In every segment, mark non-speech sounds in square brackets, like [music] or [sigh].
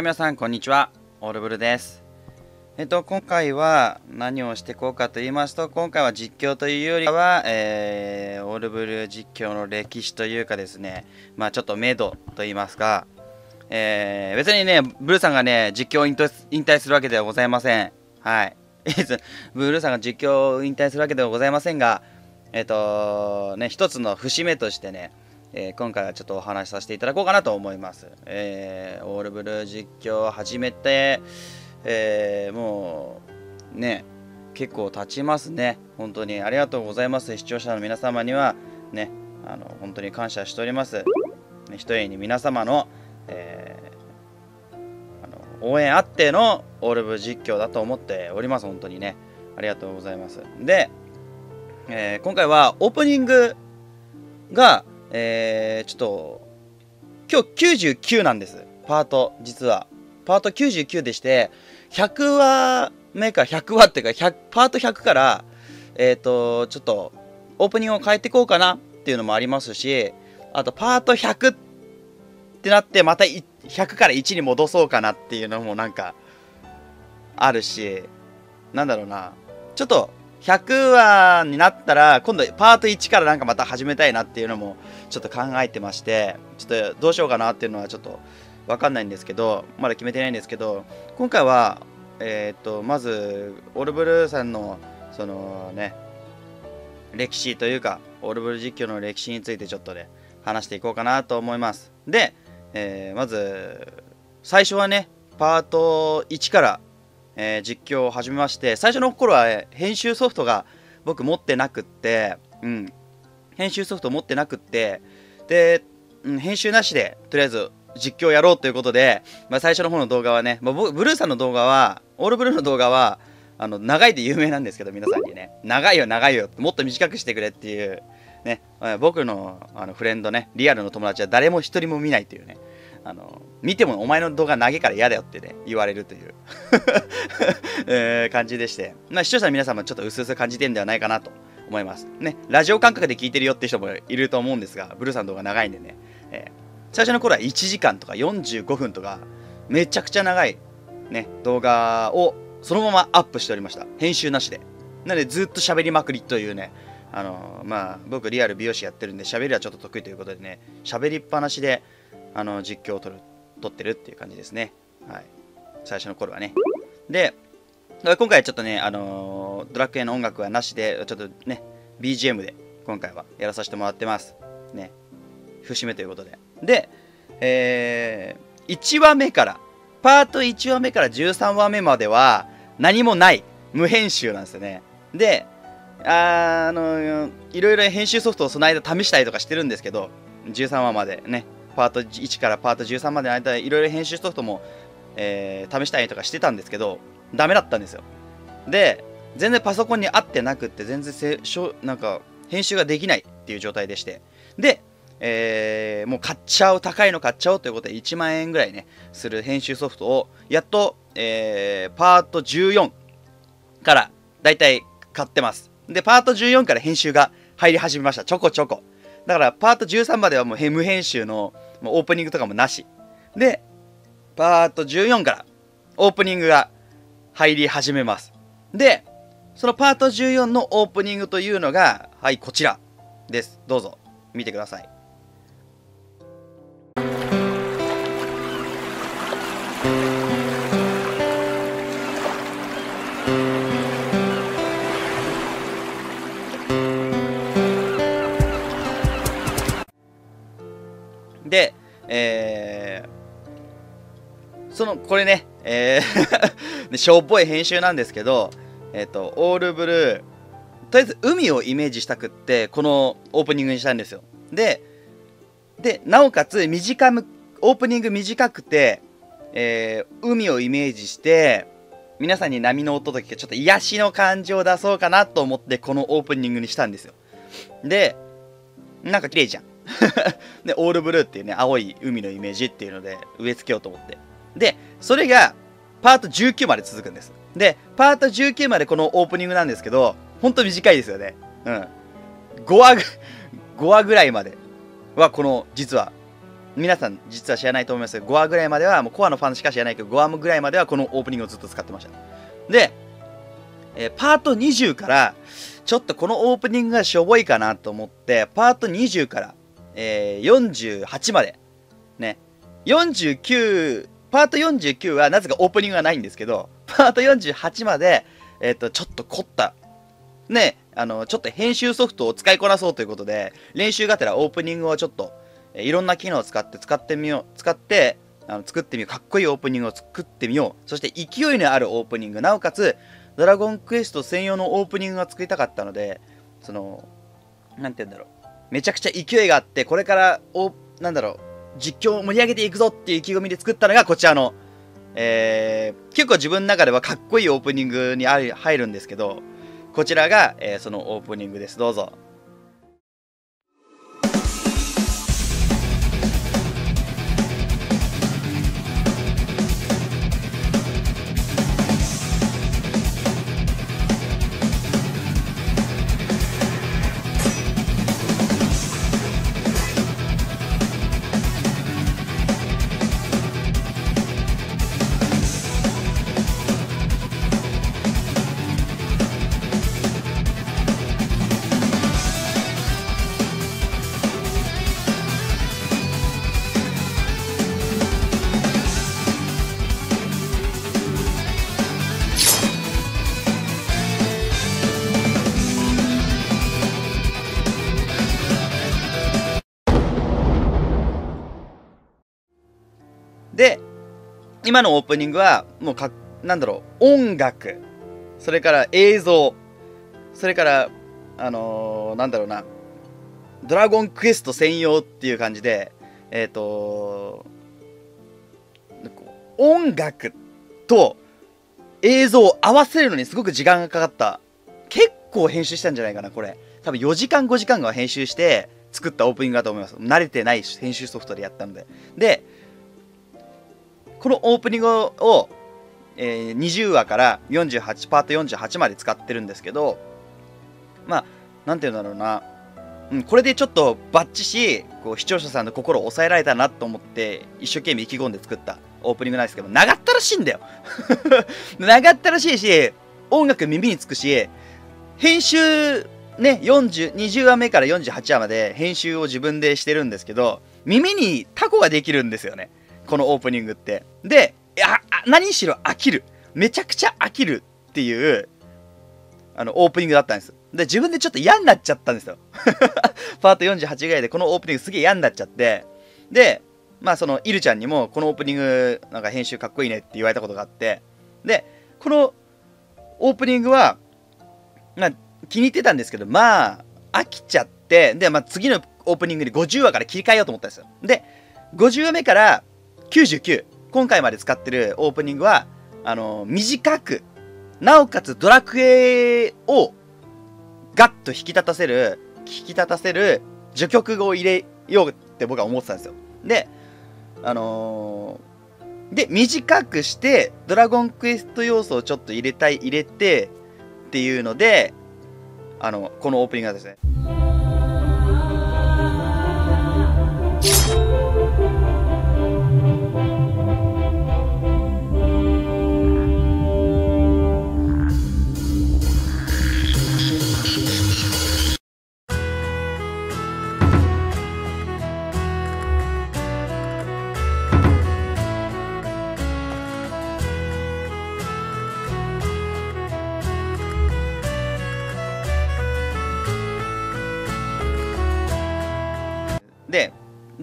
い、皆さん、こんにちは。オールブルです。えっと、今回は何をしていこうかと言いますと、今回は実況というよりは、えー、オールブル実況の歴史というかですね、まあちょっとメドと言いますか、えー、別にね、ブルーさんがね、実況を引退引退するわけではございません。はい。[laughs] ブルーさんが実況を引退するわけではございませんが、えっと、ね、一つの節目としてね、えー今回はちょっとお話しさせていただこうかなと思います。えーオールブルー実況を始めて、えーもうね、結構経ちますね。本当にありがとうございます。視聴者の皆様にはね、あの本当に感謝しております。ね、ひとえに皆様の、えーあの応援あってのオールブルー実況だと思っております。本当にね。ありがとうございます。で、え今回はオープニングが、えーちょっと今日99なんです。パート実は。パート99でして100話目か100話っていうかパート100からえっ、とちょっとオープニングを変えていこうかなっていうのもありますしあとパート100ってなってまた100から1に戻そうかなっていうのもなんかあるしなんだろうな。ちょっと100話になったら今度パート1からなんかまた始めたいなっていうのもちょっと考えてましてちょっとどうしようかなっていうのはちょっとわかんないんですけどまだ決めてないんですけど今回はえっ、とまずオルブルーさんのそのね歴史というかオルブル実況の歴史についてちょっとね話していこうかなと思います。で、えーまず最初はねパート1からえー実況を始めまして最初の頃は編集ソフトが僕持ってなくって、うん、編集ソフト持ってなくってで、うん、編集なしでとりあえず実況やろうということで、まあ、最初の方の動画はね、まあ、僕ブルーさんの動画はオールブルーの動画はあの長いで有名なんですけど皆さんにね。長いよ長いよ。もっと短くしてくれっていうね、僕のあのフレンドねリアルの友達は誰も一人も見ないというね。あの見てもお前の動画長いから嫌だよってね言われるという [laughs] えー感じでして、まあ、視聴者の皆さんもちょっと薄々感じてるんではないかなと思います。ねラジオ感覚で聞いてるよって人もいると思うんですがブルーさんの動画長いんでね、えー最初の頃は1時間とか45分とかめちゃくちゃ長いね動画をそのままアップしておりました。編集なしで。なのでずっと喋りまくりというねあのまあ僕リアル美容師やってるんで喋りはちょっと得意ということでね喋りっぱなしであの実況を撮る撮ってるっていう感じですね。はい。最初の頃はね。で今回ちょっとねあのドラクエの音楽はなしでちょっとね BGM で今回はやらさせてもらってます。ね。節目ということで。でえー1話目からパート1話目から13話目までは何もない無編集なんですよね。でああのいろいろ編集ソフトをその間試したりとかしてるんですけど13話までね。パート1からパート13までの間いろいろ編集ソフトも、えー試したりとかしてたんですけどダメだったんですよ。で全然パソコンに合ってなくって全然せしょなんか編集ができないっていう状態でして。で、えーもう買っちゃおう高いの買っちゃおうということで1万円ぐらいねする編集ソフトをやっと、えーパート14からだいたい買ってます。でパート14から編集が入り始めました。ちょこちょこ。だからパート13まではもうヘム編集のもうオープニングとかもなし。でパート14からオープニングが入り始めます。でそのパート14のオープニングというのがはいこちらです。どうぞ。見てください。えーそのこれね、えー [laughs] しょっぽい編集なんですけど、えっ、と、オールブルー、とりあえず海をイメージしたくって、このオープニングにしたんですよ。で、で、なおかつ短む、オープニング短くて、えー海をイメージして、皆さんに波の音と聞いてちょっと癒しの感じを出そうかなと思ってこのオープニングにしたんですよ。で、なんか綺麗じゃん。[laughs] で、オールブルーっていうね、青い海のイメージっていうので植え付けようと思って。で、それがパート19まで続くんです。で、パート19までこのオープニングなんですけど、ほんと短いですよね。うん。5話ぐ、5話ぐらいまではこの、実は、皆さん実は知らないと思いますけど、5話ぐらいまでは、もうコアのファンしか知らないけど、5話ぐらいまではこのオープニングをずっと使ってました。で、えー、パート20から、ちょっとこのオープニングがしょぼいかなと思って、パート20から、えー、48まで、ね、49、パート49はなぜかオープニングがないんですけど、パート48まで、えっ、ー、と、ちょっと凝った、ね、あの、ちょっと編集ソフトを使いこなそうということで、練習がてらオープニングをちょっと、えいろんな機能を使って使ってみよう、使って、あの作ってみよう。かっこいいオープニングを作ってみよう。そして勢いのあるオープニング。なおかつ、ドラゴンクエスト専用のオープニングが作りたかったので、その、なんて言うんだろう。めちゃくちゃ勢いがあって、これからお、なんだろう、実況を盛り上げていくぞっていう意気込みで作ったのがこちらの、えー、結構自分の中ではかっこいいオープニングに入るんですけど、こちらが、えー、そのオープニングです。どうぞ。今のオープニングは、もうか、なんだろう、音楽、それから映像、それから、あのー、なんだろうな、ドラゴンクエスト専用っていう感じで、えっ、ー、と音楽と映像を合わせるのにすごく時間がかかった。結構編集したんじゃないかな、これ。多分4時間5時間が編集して作ったオープニングだと思います。慣れてない編集ソフトでやったので。で、このオープニングを、えー、20話から48パート48まで使ってるんですけどまあ何て言うんだろうな、うん、これでちょっとバッチしこう視聴者さんの心を抑えられたなと思って一生懸命意気込んで作ったオープニングなんですけど長ったらしいんだよ。[laughs] 長ったらしいし音楽耳につくし編集ね40 20話目から48話まで編集を自分でしてるんですけど耳にタコができるんですよね。このオープニングって。で、あ、何しろ飽きる。めちゃくちゃ飽きるっていう、あの、オープニングだったんです。で、自分でちょっと嫌になっちゃったんですよ。[laughs] パート48ぐらいでこのオープニングすげえ嫌になっちゃって、で、まあその、イルちゃんにもこのオープニングなんか編集かっこいいねって言われたことがあって、で、このオープニングは、まあ気に入ってたんですけど、まあ、飽きちゃって、で、まあ次のオープニングに50話から切り替えようと思ったんですよ。で、50話目から、99今回まで使ってるオープニングはあの短くなおかつドラクエをガッと引き立たせる引き立たせる序曲を入れようって僕は思ってたんですよ。であのー、で短くしてドラゴンクエスト要素をちょっと入れたい入れてっていうのであのこのオープニングがですね。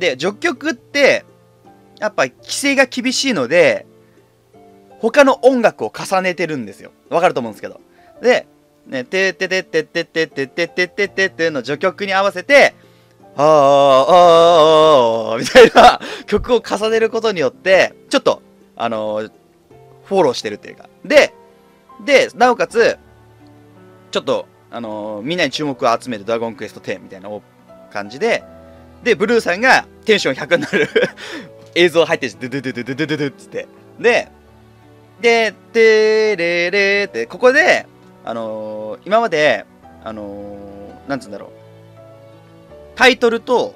で、序曲って、やっぱ規制が厳しいので、他の音楽を重ねてるんですよ。わかると思うんですけど。で、ね、てててててててててててての序曲に合わせて、あーあーあーみたいな [laughs] 曲を重ねることによって、ちょっと、あのー、フォローしてるっていうか。で、で、なおかつ、ちょっと、あのー、みんなに注目を集めるドラゴンクエスト10みたいな感じで、で、ブルーさんがテンション100になる [laughs] 映像入ってるし、ドゥドゥドゥドゥドゥドゥドゥって。で、で、てれれって、ここで、あのー、今まで、あのー、なんつうんだろう。タイトルと、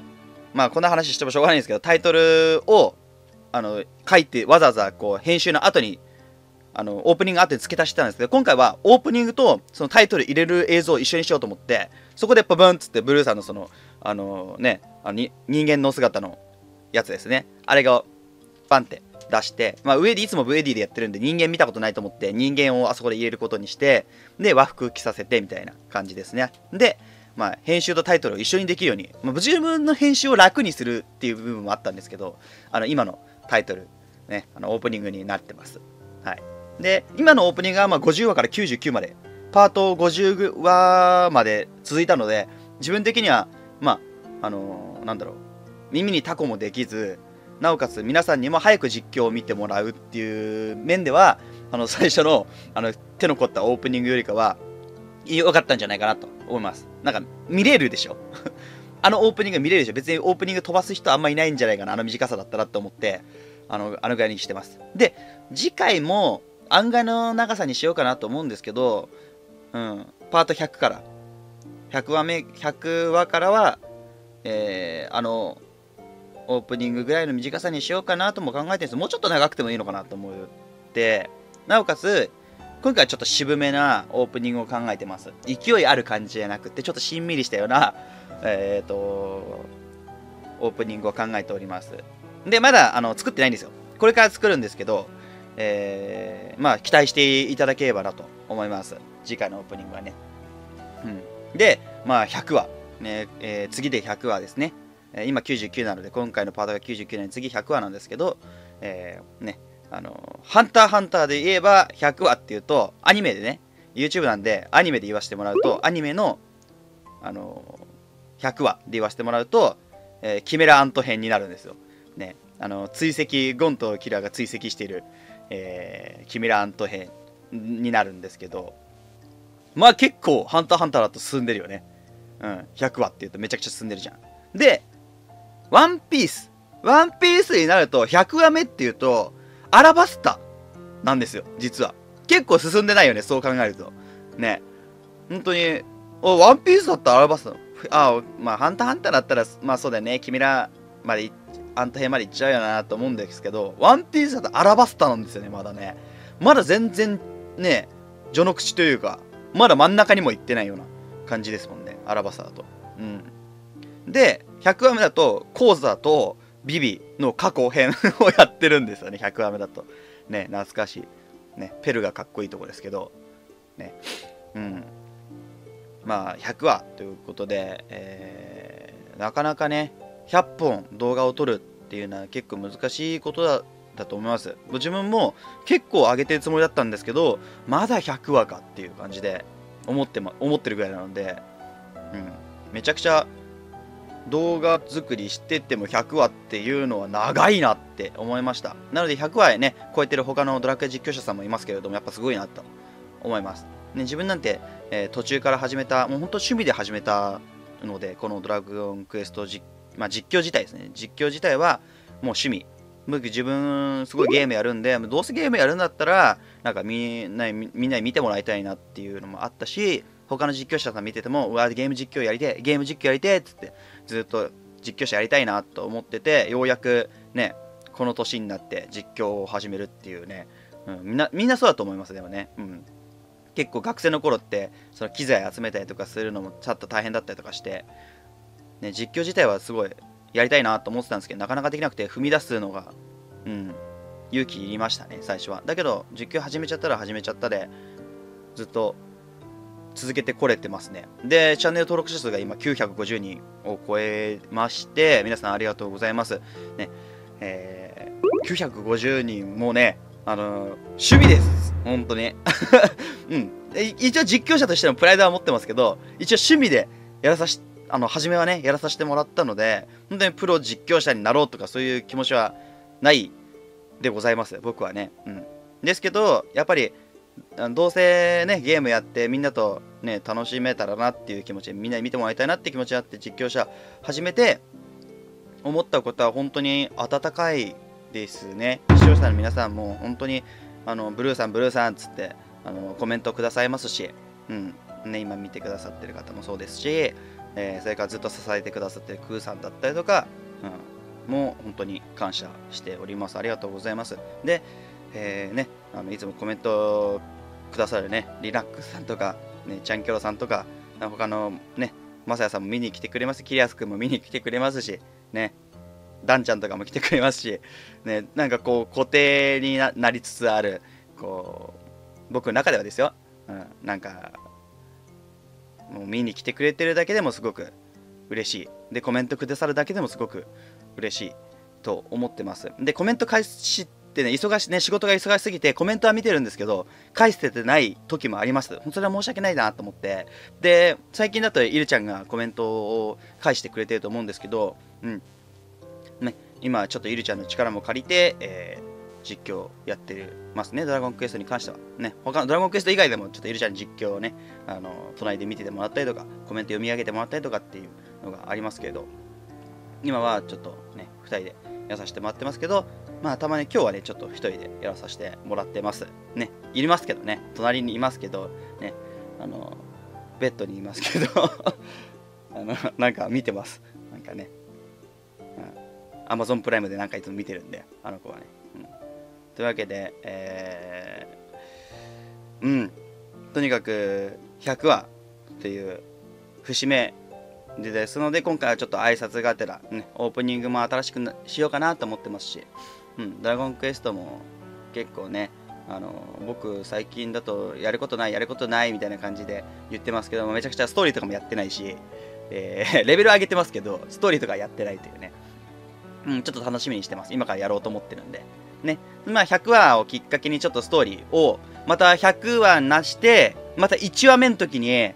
まあこんな話してもしょうがないんですけどタイトルをあの書いてわざわざこう編集の後にあのオープニング後に付け足してたんですけど今回はオープニングとそのタイトル入れる映像を一緒にしようと思ってそこでパブンっつってブルーさんのそのあのねあの人間の姿のやつですね。あれがバンって出して、まあ、上でいつもブエディでやってるんで人間見たことないと思って人間をあそこで入れることにしてで和服着させてみたいな感じですね。でまあ、編集とタイトルを一緒にできるように、まあ、自分の編集を楽にするっていう部分もあったんですけどあの今のタイトル、ね、あのオープニングになってます。はい、で今のオープニングはま50話から99までパート50話まで続いたので自分的にはまああのー、なんだろう耳にタコもできずなおかつ皆さんにも早く実況を見てもらうっていう面ではあの最初のあの手の凝ったオープニングよりかは良かったんじゃないかなと思います。なんか見れるでしょ？[laughs] あのオープニング見れるでしょ？別にオープニング飛ばす人あんまいないんじゃないかなあの短さだったらと思ってあのあのぐらいにしてます。で次回も案外の長さにしようかなと思うんですけど、うん、パート100から100話目100話からは、えー、あのオープニングぐらいの短さにしようかなとも考えてるんです。もうちょっと長くてもいいのかなと思って。なおかつ今回はちょっと渋めなオープニングを考えてます。勢いある感じじゃなくてちょっとしんみりしたようなえっ、ー、とオープニングを考えております。でまだあの作ってないんですよ。これから作るんですけどえー、まあ期待していただければなと思います。次回のオープニングはね。うん。でまあ100話。ね、えー、次で100話ですね。今99なので今回のパートが99なので次100話なんですけど、えー、ねあのハンターハンターで言えば100話っていうとアニメでね YouTube なんでアニメで言わせてもらうとアニメのあの100話で言わせてもらうと、えー、キメラアント編になるんですよ。ねあの追跡ゴンとキラーが追跡している、えー、キメラアント編になるんですけどまあ結構ハンターハンターだと進んでるよねうん100話っていうとめちゃくちゃ進んでるじゃんでワンピース。ワンピースになると、100話目っていうと、アラバスタなんですよ、実は。結構進んでないよね、そう考えると。ね。本当に、お、ワンピースだったらアラバスタ。あ、まあ、ハンターハンターだったら、まあそうだよね、君らまで、アンタ編まで行っちゃうよなと思うんですけど、ワンピースだとアラバスタなんですよね、まだね。まだ全然、ね、序の口というか、まだ真ん中にも行ってないような感じですもんね、アラバスタだと。うん。で、100話目だと、コーザとビビの過去編をやってるんですよね、100話目だと。ね、懐かしい。ね、ペルがかっこいいとこですけど、ね、うん。まあ、100話ということで、えー、なかなかね、100本動画を撮るっていうのは結構難しいことだだと思います。自分も結構上げてるつもりだったんですけど、まだ100話かっていう感じで思って,、ま、思ってるぐらいなので、うん、めちゃくちゃ動画作りしてても100話っていうのは長いなって思いました。なので100話ね超えてる他のドラクエ実況者さんもいますけれどもやっぱすごいなと思います、ね、自分なんて、えー、途中から始めたもうほんと趣味で始めたのでこのドラゴンクエストじ、まあ、実況自体ですね。実況自体はもう趣味。僕自分すごいゲームやるんでどうせゲームやるんだったらなんかみんなみんなに見てもらいたいなっていうのもあったし他の実況者さん見ててもうわゲーム実況やりてゲーム実況やりてっつってずっと実況者やりたいなと思っててようやくねこの年になって実況を始めるっていうね、うん、みんなみんなそうだと思いますでもね、うん、結構学生の頃ってその機材集めたりとかするのもちょっと大変だったりとかして、ね、実況自体はすごいやりたいなと思ってたんですけどなかなかできなくて踏み出すのが、うん、勇気いりましたね最初はだけど実況始めちゃったら始めちゃったでずっと続けてこれてますね。で、チャンネル登録者数が今950人を超えまして、皆さんありがとうございます。ね、えー、950人もね、あのー、趣味です。本当に。[laughs] うん。一応実況者としてのプライドは持ってますけど、一応趣味でやらさし、あの、初めはね、やらさせてもらったので、本当にプロ実況者になろうとかそういう気持ちはないでございます。僕はね。うん。ですけど、やっぱり、どうせねゲームやってみんなとね楽しめたらなっていう気持ちみんなに見てもらいたいなって気持ちがあって実況者始めて思ったことは本当に温かいですね視聴者の皆さんも本当にあのブルーさんブルーさんっつってあのコメントくださいますし、うんね、今見てくださってる方もそうですしえー、それからずっと支えてくださってるクーさんだったりとか、うん、もう本当に感謝しております。ありがとうございます。で、えー、ね、あのいつもコメントくださるね、リラックスさんとか、ね、チャンキョロさんとか、他のね、まさやさんも見に来てくれます、キリアス君も見に来てくれますし、ね、ダンちゃんとかも来てくれますし、ね、なんかこう固定になりつつある、こう、僕の中ではですよ、うん、なんか、もう見に来てくれてるだけでもすごく嬉しい。で、コメントくださるだけでもすごく嬉しいと思ってます。で、コメント返してね、忙しいね、仕事が忙しすぎてコメントは見てるんですけど、返せてない時もあります。それは申し訳ないなと思って。で、最近だとイルちゃんがコメントを返してくれてると思うんですけど、うん。ね、今ちょっとイルちゃんの力も借りて、えー実況やってますね、ドラゴンクエストに関しては。ね、他のドラゴンクエスト以外でも、ちょっとイルちゃん実況をね、あの、隣で見ててもらったりとか、コメント読み上げてもらったりとかっていうのがありますけど、今はちょっとね、2人でやらさせてもらってますけど、まあ、たまに今日はね、ちょっと1人でやらさせてもらってます。ね、いりますけどね、隣にいますけど、ね、あの、ベッドにいますけど [laughs] あの、なんか見てます。なんかね、アマゾンプライムでなんかいつも見てるんで、あの子はね。というわけで、えー、うん、とにかく100話という節目でですので、今回はちょっと挨拶がてら、ね、オープニングも新しくしようかなと思ってますし、うん、ドラゴンクエストも結構ね、あの僕最近だとやることないやることないみたいな感じで言ってますけどもめちゃくちゃストーリーとかもやってないし、えー、[laughs] レベル上げてますけどストーリーとかやってないというね、うん、ちょっと楽しみにしてます。今からやろうと思ってるんで。まあ、100話をきっかけにちょっとストーリーを、また100話なして、また1話目の時に、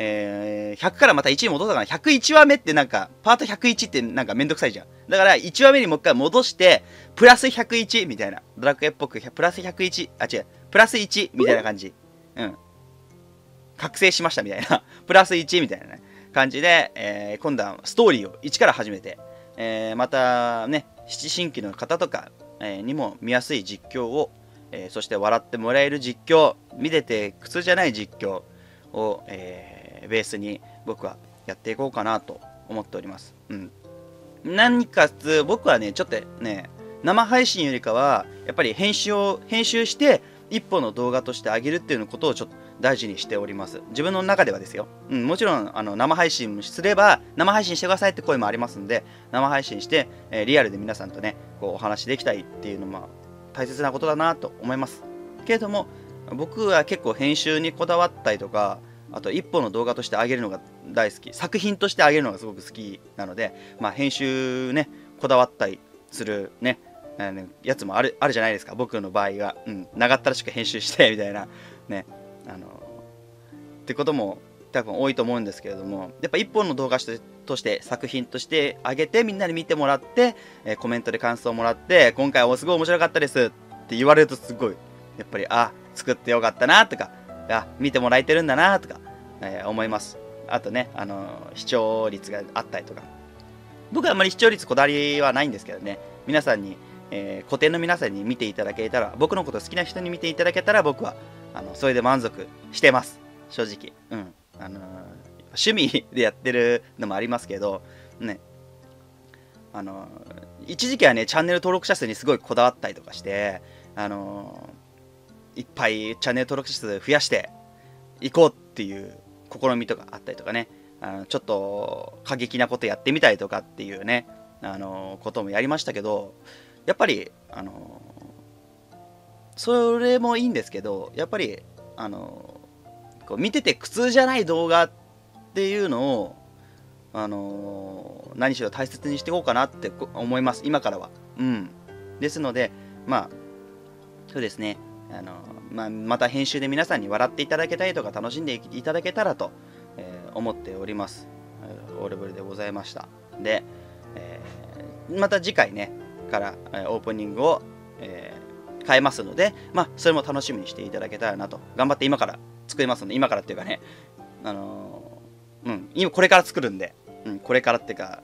えー、100からまた1に戻ったかな。101話目ってなんか、パート101ってなんかめんどくさいじゃん。だから1話目にもう一回戻して、プラス101みたいな。ドラクエっぽく、プラス101、あ、違う、プラス1みたいな感じ。うん。覚醒しましたみたいな。[laughs] プラス1みたいな。感じで、えー、今度はストーリーを1から始めて、えー、またね、七新規の方とか、えにも見やすい実況を、えそして笑ってもらえる実況見てて苦痛じゃない実況を、えー、ベースに僕はやっていこうかなと思っております。うん、何かつ僕はねちょっとね生配信よりかはやっぱり編集を編集して一本の動画としてあげるっていうことをちょっと大事にしております。自分の中ではですよ。うん、もちろんあの生配信すれば生配信してくださいって声もありますんで生配信して、えー、リアルで皆さんとねこうお話できたいっていうのも大切なことだなと思います。けれども僕は結構編集にこだわったりとかあと一本の動画としてあげるのが大好き作品としてあげるのがすごく好きなので、まあ、編集ねこだわったりするねやつもあるあるじゃないですか僕の場合が、うん、長ったらしく編集してみたいなねあのってことも多分多いと思うんですけれどもやっぱ一本の動画として作品としてあげてみんなに見てもらって、え、コメントで感想をもらって今回はすごい面白かったですって言われるとすごいやっぱりあ作ってよかったなとかあ見てもらえてるんだなとか、えー、思います。あとね、あの、視聴率があったりとか。僕はあまり視聴率こだわりはないんですけどね皆さんに、えー、古典の皆さんに見ていただけたら僕のこと好きな人に見ていただけたら僕はあのそれで満足してます。正直。うん。あのー、趣味でやってるのもありますけどね。あのー、一時期はねチャンネル登録者数にすごいこだわったりとかしてあの、いっぱいチャンネル登録者数増やしていこうっていう試みとかあったりとかね。あのちょっと過激なことやってみたりとかっていうねあのこともやりましたけどやっぱりあのそれもいいんですけどやっぱりあのこう見てて苦痛じゃない動画っていうのをあの何しろ大切にしていこうかなって思います。今からは。うん。ですのでまあそうですね。あの、まあ、また編集で皆さんに笑っていただけたりとか楽しんでいただけたらと、えー、思っております。オールブルでございました。で、えー、また次回ねから、えオープニングを、えー変えますので、まあ、それも楽しみにしていただけたらなと。頑張って今から作りますので、今からっていうかね、あのー、うん、今これから作るんで、うん、これからっていうか、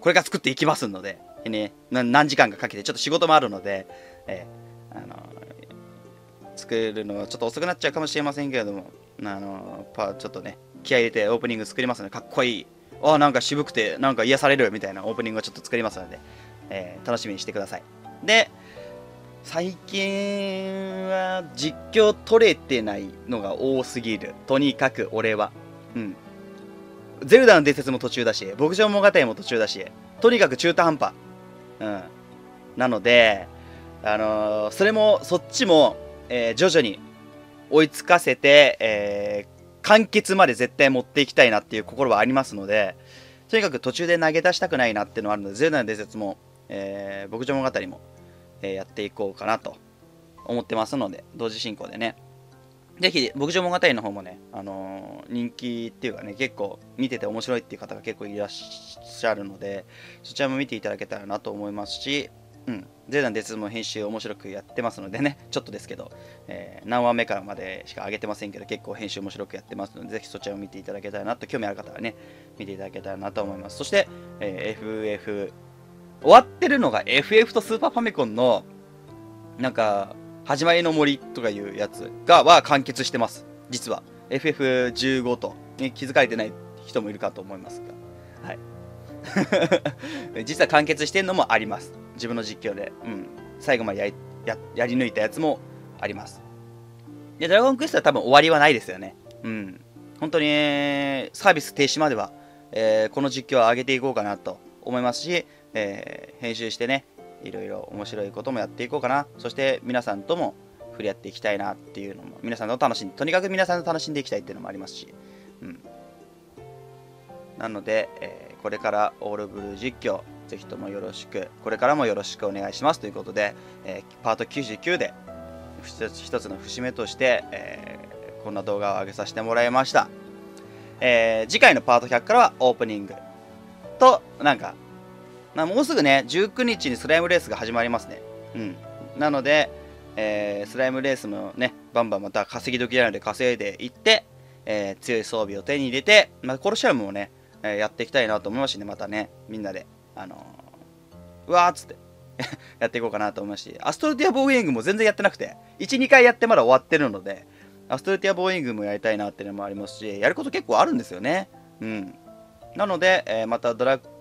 これから作っていきますので、ね、何時間かかけて、ちょっと仕事もあるので、えー、あのー、作るのはちょっと遅くなっちゃうかもしれませんけれども、あのー、ちょっとね、気合い入れてオープニング作りますので、かっこいい。あなんか渋くて、なんか癒されるみたいなオープニングをちょっと作りますので、えー、楽しみにしてください。で、最近は実況取れてないのが多すぎる。とにかく俺は。うん。ゼルダの伝説も途中だし、牧場物語も途中だし、とにかく中途半端。うん。なので、あのー、それも、そっちも、えー、徐々に追いつかせて、えー、完結まで絶対持っていきたいなっていう心はありますので、とにかく途中で投げ出したくないなっていうのはあるので、ゼルダの伝説も、えー、牧場物語も、えー、やっていこうかなと思ってますので、同時進行でね。ぜひ、牧場物語の方もね、あのー、人気っていうかね、結構見てて面白いっていう方が結構いらっしゃるので、そちらも見ていただけたらなと思いますし、うん、ゼーダン鉄も編集面白くやってますのでね、ちょっとですけど、えー、何話目からまでしか上げてませんけど、結構編集面白くやってますので、ぜひそちらを見ていただけたらなと、興味ある方はね、見ていただけたらなと思います。そして、えー、FF、終わってるのが FF とスーパーファミコンの、なんか、始まりの森とかいうやつが、は完結してます。実は。FF15 と、ね、気づかれてない人もいるかと思いますが。はい。[laughs] 実は完結してるのもあります。自分の実況で。うん。最後までややり抜いたやつもあります。で、ドラゴンクエストは多分終わりはないですよね。うん。本当に、サービス停止までは、えー、この実況を上げていこうかなと思いますし、えー、編集してね、いろいろ面白いこともやっていこうかな。そして皆さんとも触れ合っていきたいなっていうのも、皆さんと楽しん、とにかく皆さんと楽しんでいきたいっていうのもありますし、うん。なので、えー、これからオールブルー実況、ぜひともよろしく、これからもよろしくお願いしますということで、えー、パート99で一つ一つの節目として、えー、こんな動画を上げさせてもらいました。えー、次回のパート100からはオープニングと、なんか、もうすぐね、19日にスライムレースが始まりますね。うん。なので、えー、スライムレースもね、バンバンまた稼ぎ時なので稼いでいって、えー、強い装備を手に入れて、まあ、コロシアムもね、えー、やっていきたいなと思いますしね、またね、みんなで、あのー、うわーっつって [laughs] やっていこうかなと思いますし、アストルティア・ボーイングも全然やってなくて、1、2回やってまだ終わってるので、アストルティア・ボーイングもやりたいなっていうのもありますし、やること結構あるんですよね。うん。なので、え、またドラなんで、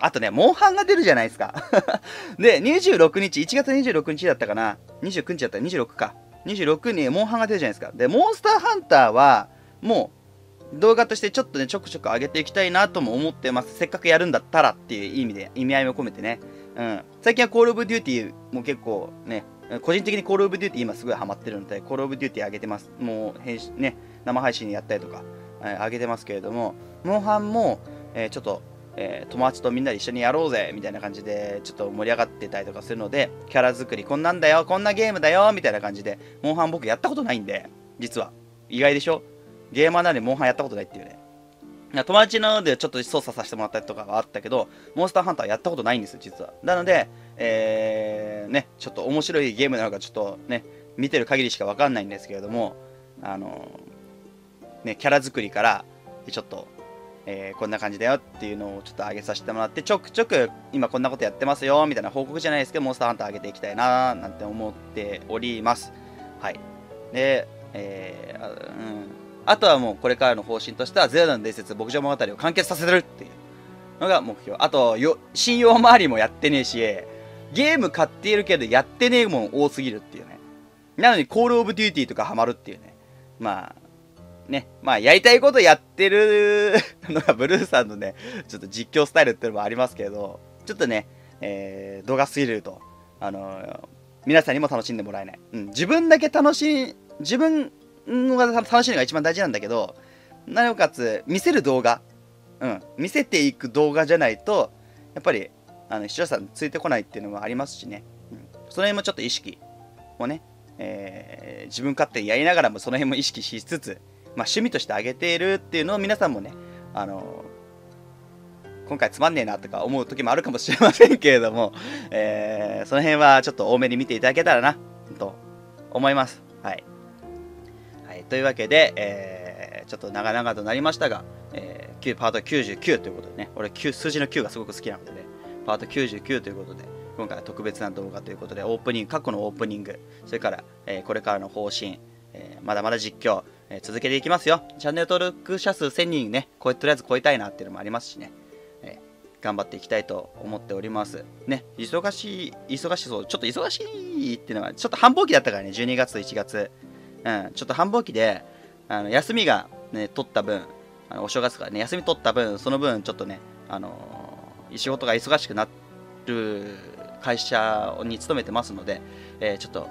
あとね、モンハンが出るじゃないですか。[laughs] で、26日、1月26日だったかな。29日だったら26か。26にモンハンが出るじゃないですか。で、モンスターハンターは、もう、動画としてちょっとね、ちょくちょく上げていきたいなとも思ってます。せっかくやるんだったらっていう意味で、意味合いも込めてね。うん。最近はコールオブデューティーも結構ね、個人的にコールオブデューティー今すごいハマってるので、コールオブデューティー上げてます。もう、編集、ね、生配信やったりとか、えー、上げてますけれども、モンハンも、えー、ちょっと、えー、友達とみんなで一緒にやろうぜみたいな感じでちょっと盛り上がってたりとかするのでキャラ作りこんなんだよこんなゲームだよみたいな感じでモンハン僕やったことないんで実は。意外でしょ？ゲーマーなのにモンハンやったことないっていうね。友達なのでちょっと操作させてもらったりとかはあったけどモンスターハンターやったことないんですよ実は。なのでえー、ねちょっと面白いゲームなのかちょっとね見てる限りしかわかんないんですけれどもあのねキャラ作りからちょっとえー、こんな感じだよっていうのをちょっと上げさせてもらって、ちょくちょく今こんなことやってますよみたいな報告じゃないですけど、モンスターハンター上げていきたいななんて思っております。はい。で、えー、うん。あとはもうこれからの方針としては、ゼルダの伝説、牧場物語を完結させるっていうのが目標。あと、よ信用周りもやってねえし、ゲーム買っているけどやってねえもん多すぎるっていうね。なのに、コールオブデューティーとかハマるっていうね。まあ、ね、まあ、やりたいことやってる [laughs] のがブルーさんのね、ちょっと実況スタイルっていうのもありますけど、ちょっとね、えー、動画すぎると、あのー、皆さんにも楽しんでもらえない。うん、自分だけ楽しい、自分が楽しいのが一番大事なんだけど、なおかつ、見せる動画、うん、見せていく動画じゃないと、やっぱり、あの視聴者さんついてこないっていうのもありますしね、うん、その辺もちょっと意識をね、えー、自分勝手にやりながらもその辺も意識しつつ、まあ、趣味としてあげているっていうのを皆さんもね、あの今回つまんねえなとか思う時もあるかもしれませんけれども、[laughs] えー、その辺はちょっと多めに見ていただけたらな、と思います。はい。はい、というわけで、えー、ちょっと長々となりましたが、えー、パート99ということでね、俺数字の9がすごく好きなのでね、パート99ということで、今回は特別な動画ということで、オープニング、過去のオープニング、それから、えー、これからの方針、えー、まだまだ実況、え、続けていきますよ。チャンネル登録者数1000人ね、こえとりあえず超えたいなっていうのもありますしね。え、頑張っていきたいと思っております。ね、忙しい、忙しそう、ちょっと忙しいっていうのが、ちょっと繁忙期だったからね、12月と1月。うん、ちょっと繁忙期で、あの休みがね、取った分、あのお正月からね、休み取った分、その分、ちょっとね、あのー、仕事が忙しくなる会社に勤めてますので、えー、ちょっと、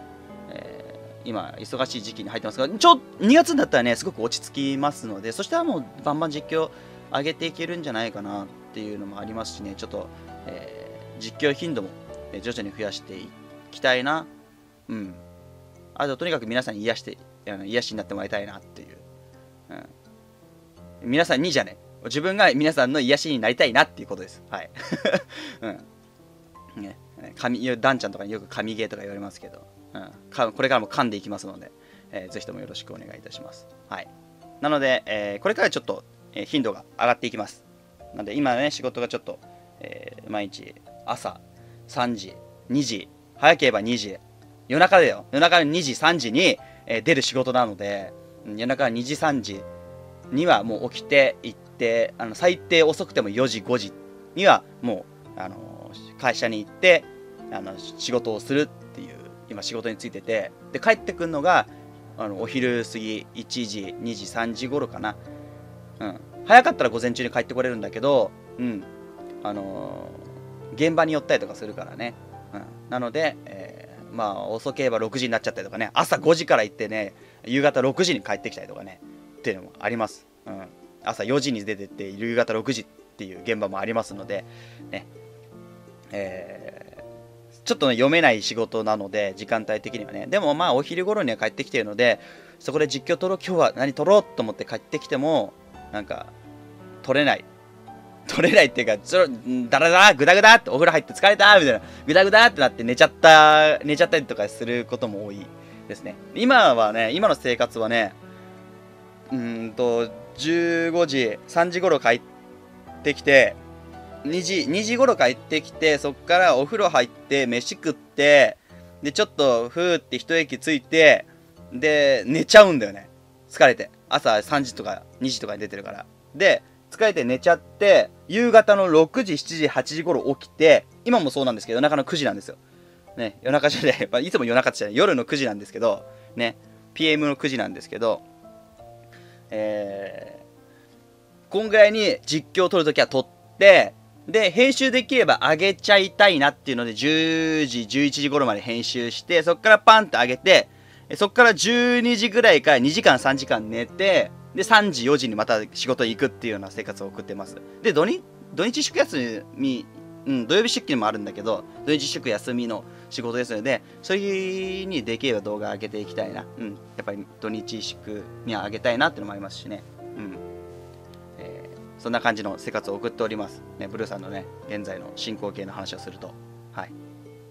今、忙しい時期に入ってますが、ちょ2月になったらね、すごく落ち着きますので、そしたらもう、バンバン実況上げていけるんじゃないかなっていうのもありますしね、ちょっと、えー、実況頻度も徐々に増やしていきたいな。うん。あと、とにかく皆さんに癒して、あの癒しになってもらいたいなっていう。うん。皆さんにじゃね、自分が皆さんの癒しになりたいなっていうことです。はい。[laughs] うん。ね、神、ダンちゃんとかによく神ゲーとか言われますけど、うん、これからも噛んでいきますので、えー、ぜひともよろしくお願いいたします。はい。なので、えー、これからちょっと、えー、頻度が上がっていきます。なので、今ね、仕事がちょっと、えー、毎日朝3時、2時、早ければ2時、夜中だよ。夜中の2時、3時に、えー、出る仕事なので、夜中の2時、3時にはもう起きて行って、あの最低遅くても4時、5時にはもう、あの会社に行ってあの仕事をするっていう今仕事に就いててで帰ってくるのがあのお昼過ぎ1時2時3時頃かな、うん、早かったら午前中に帰ってこれるんだけど、うん。あのー、現場に寄ったりとかするからね、うん、なので、えー、まあ遅ければ6時になっちゃったりとかね。朝5時から行ってね夕方6時に帰ってきたりとかね。っていうのもあります、うん、朝4時に出てって夕方6時っていう現場もありますので、ね、えー、ちょっと、ね、読めない仕事なので、時間帯的にはね。でもまあ、お昼頃には帰ってきてるので、そこで実況撮ろう、今日は何撮ろうと思って帰ってきても、なんか、撮れない。撮れないっていうか、ちょだらだら、ぐだぐだってお風呂入って疲れたみたいな、ぐだぐだってなって寝ちゃった、寝ちゃったりとかすることも多いですね。今はね、今の生活はね、うんと、15時、3時頃帰ってきて、2時、2時頃帰ってきて、そっからお風呂入って、飯食って、で、ちょっと、ふーって一息ついて、で、寝ちゃうんだよね。疲れて。朝3時とか2時とかに出てるから。で、疲れて寝ちゃって、夕方の6時、7時、8時頃起きて、今もそうなんですけど、夜中の9時なんですよ。ね、夜中じゃない、[laughs] まあ、いつも夜中じゃない、夜の9時なんですけど、ね、PM の9時なんですけど、えー、こんぐらいに実況を撮るときは撮って、で、編集できれば上げちゃいたいなっていうので、10時、11時頃まで編集して、そっからパンと上げて、そっから12時ぐらいから2時間、3時間寝て、で、3時、4時にまた仕事行くっていうような生活を送ってます。で、土日、土日祝休み、うん、土曜日出勤もあるんだけど、土日祝休みの仕事ですので、そういう日にできれば動画上げていきたいな。うん。やっぱり土日祝には上げたいなっていうのもありますしね。うん。そんな感じの生活を送っております。ね、ブルーさんのね、現在の進行形の話をすると。はい。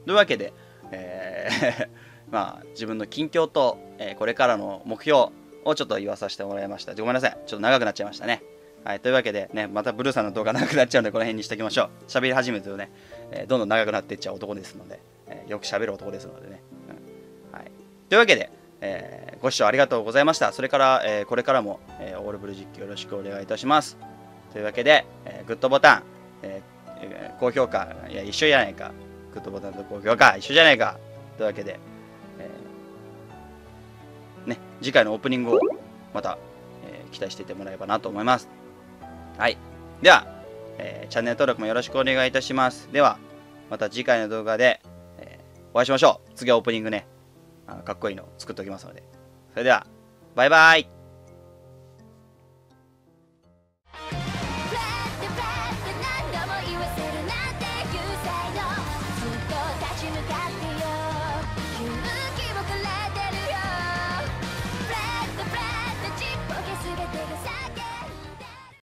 というわけで、えー [laughs] まあ、自分の近況と、えー、これからの目標をちょっと言わさせてもらいました。ごめんなさい。ちょっと長くなっちゃいましたね。はい。というわけで、ね、またブルーさんの動画長くなっちゃうので、この辺にしておきましょう。喋り始めるとね、えー、どんどん長くなっていっちゃう男ですので、えー、よく喋る男ですのでね。うん、はい。というわけで、えー、ご視聴ありがとうございました。それから、えー、これからも、えー、オールブル実況よろしくお願いいたします。というわけで、えー、グッドボタン、えー、高評価、いや、一緒じゃないか。グッドボタンと高評価、一緒じゃないか。というわけで、えー、ね、次回のオープニングをまた、えー、期待しててもらえばなと思います。はい。では、えー、チャンネル登録もよろしくお願いいたします。では、また次回の動画で、えー、お会いしましょう。次はオープニングね、あのかっこいいのを作っておきますので。それでは、バイバイ